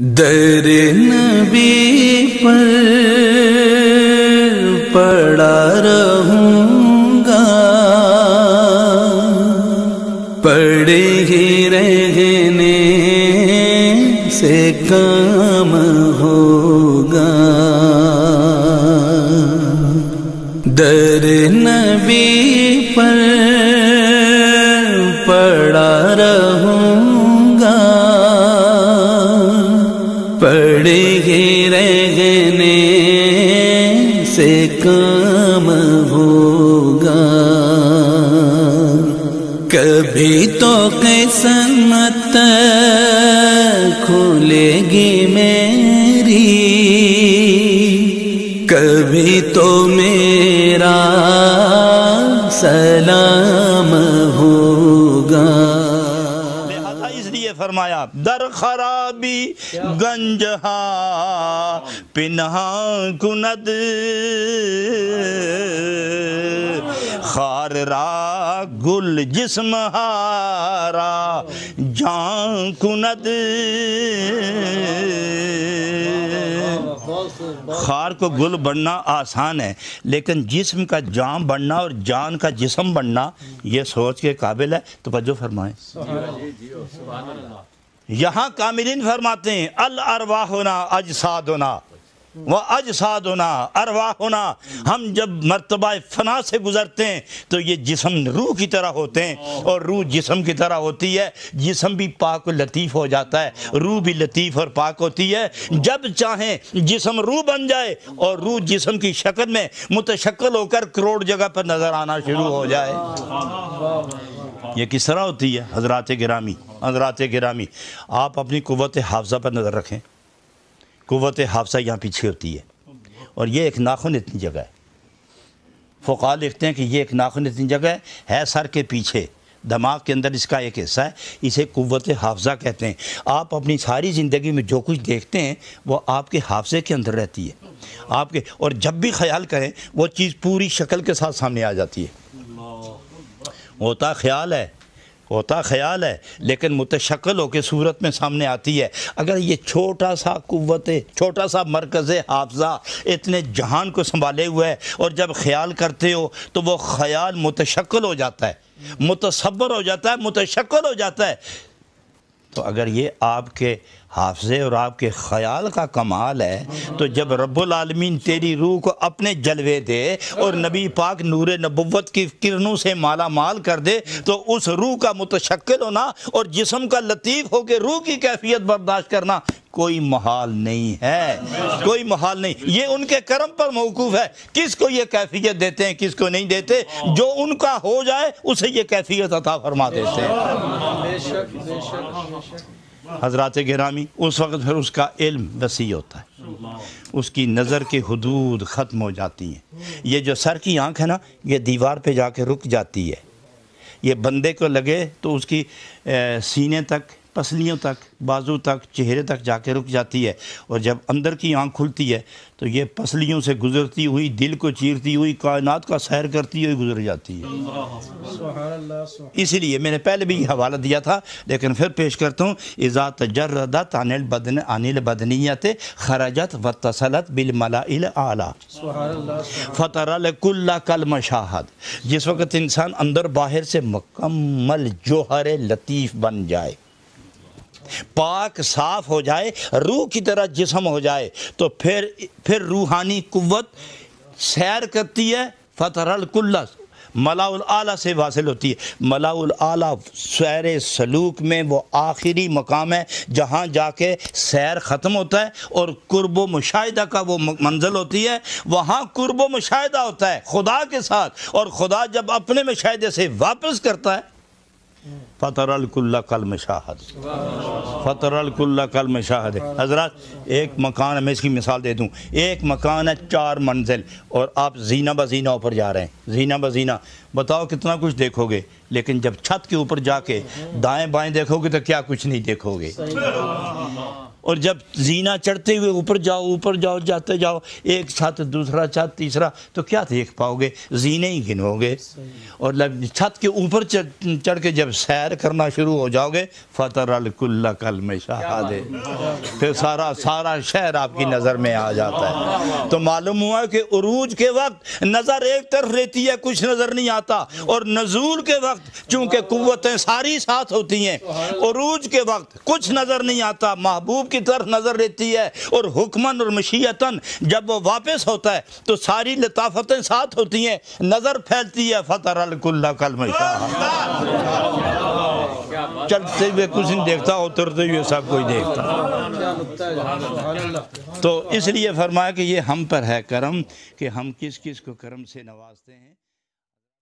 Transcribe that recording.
दर नबी पर पड़ा रहूँगा। पड़े ही रहने से काम होगा। दर नबी पर पड़ा रहूँगा ही रहने से काम होगा। कभी तो किस्मत खुलेगी मेरी। कभी तो मेरा सलाम इसलिए फरमाया दर खराबी गंजहा पिन्हा कुनद। खार रा गुल जिस्म हारा जान कुनद। खार को गुल बनना आसान है लेकिन जिसम का जाम बनना और जान का जिसम बनना यह सोच के काबिल है। तो बजो फरमाए। यहाँ कामिलीन फरमाते हैं अल अरवा होना अजसाद होना वह अजसाद होना, अरवा होना। हम जब मरतबा फना से गुजरते हैं तो ये जिसम रूह की तरह होते हैं और रूह जिसम की तरह होती है। जिसम भी पाक लतीफ़ हो जाता है, रूह भी लतीफ़ और पाक होती है। जब चाहें जिसम रूह बन जाए और रूह जिसम की शक्ल में मुतशक्ल होकर करोड़ जगह पर नज़र आना शुरू हो जाए। ये किस तरह होती है? हजरात गिरामी हजरात गिरामी आप अपनी कुत हाफजा पर नज़र रखें। कुत हाफजा यहाँ पीछे होती है। और ये एक नाखुन इतनी जगह है। फ़ुका लिखते हैं कि ये एक नाखुन इतनी जगह है, है सर के पीछे। दिमाग के अंदर इसका एक हिस्सा है। इसे कुत हाफजा कहते हैं। आप अपनी सारी ज़िंदगी में जो कुछ देखते हैं वो आपके हाफजे के अंदर रहती है। आपके और जब भी ख्याल करें वो चीज़ पूरी शक्ल के साथ सामने आ जाती है। होता ख्याल है। होता ख्याल है, लेकिन मुतशक्ल होकर सूरत में सामने आती है। अगर ये छोटा सा कुत छोटा सा मरकज़ हाफजा इतने जहान को संभाले हुए है और जब ख्याल करते हो तो वो ख्याल मुतशक्ल हो जाता है। मुतसबर हो जाता है मुतशक्ल हो जाता है। तो अगर ये आपके हाफजे और आपके ख्याल का कमाल है तो जब रब्बुल आलमीन तेरी रूह को अपने जलवे दे और नबी पाक नूर नबुवत की किरणों से माला माल कर दे तो उस रूह का मुतशक्ल होना और जिसम का लतीफ़ होकर रूह की कैफियत बर्दाश्त करना कोई महाल नहीं है। कोई महाल नहीं। ये उनके कर्म पर मौकूफ़ है। किसको ये कैफियत देते हैं किसको नहीं देते? जो उनका हो जाए उसे ये कैफियत अता फरमा देते हैं। हज़रत गिरामी उस वक्त फिर उसका इल्म वसी होता है। उसकी नज़र की हदूद ख़त्म हो जाती हैं। ये जो सर की आँख है ना ये दीवार पे जाके रुक जाती है। ये बंदे को लगे तो उसकी ए, सीने तक पसलियों तक बाजू तक चेहरे तक जाके रुक जाती है और जब अंदर की आँख खुलती है तो ये पसलियों से गुजरती हुई दिल को चीरती हुई कायनात का सैर करती हुई गुजर जाती है। इसीलिए मैंने पहले भी हवाला दिया था लेकिन फिर पेश करता हूँ इज़ा तजरदत अनिल बदन अनिल बदनीत खराजत व तसलत बिल मलाइल आला। फ़तरल कुल्ला कल मशाहद। जिस वक्त इंसान अंदर बाहर से मुकम्मल जोहर लतीफ़ बन जाए पाक साफ़ हो जाए, रूह की तरह जिसम हो जाए तो फिर फिर रूहानी कुव्वत सैर करती है, फ़तरल कुल्ला, मलाउल आला से वासिल होती है। मलाउल आला सैर सलूक में वो आखिरी मकाम है, जहाँ जाके सैर ख़त्म होता है, और कुर्ब मुशाहिदा का वो मंजिल होती है, वहाँ कुर्ब मुशाहिदा होता है, खुदा के साथ, और खुदा जब अपने मुशाहिदे से वापस करता है फ़तरकुल्ला कल मशाहद फ़तरकुल्ला कल मशाहद हज़रत, एक मकान है, मैं इसकी मिसाल दे दूँ। एक मकान है, चार मंजिल, और आप जीना बजीना ऊपर जा रहे हैं। जीना बजीना बताओ कितना कुछ देखोगे, लेकिन जब छत के ऊपर जाके दाएँ बाएँ देखोगे तो क्या कुछ नहीं देखोगे। और जब जीना चढ़ते हुए ऊपर जाओ ऊपर जाओ, जाते जाओ, एक छत, दूसरा छत, तीसरा तो क्या देख पाओगे? जीने ही गिनोगे। और छत के ऊपर चढ़ के जब सैर करना शुरू हो जाओगे फतर अल कुल्ला कल में शहादे। फिर सारा सारा शहर आपकी नज़र में आ जाता है। तो मालूम हुआ कि उरूज के वक्त नज़र एक तरफ़ रहती है, कुछ नज़र नहीं आता। और नजूल के वक्त चूँकि कुव्वतें सारी साथ होती हैं, उरूज के वक्त कुछ नज़र नहीं आता। महबूब की तरफ़ नज़र रहती है और हुक्मन और मशीयतन जब वो वापस होता है तो सारी लताफतें साथ होती हैं। नज़र फैलती है फतर अल कुल्ला कल में चलते हुए कुछ नहीं देखता उतरते हुए सब कोई देखता। तो इसलिए फरमाया कि ये हम पर है करम, कि हम किस किस को करम से नवाजते हैं।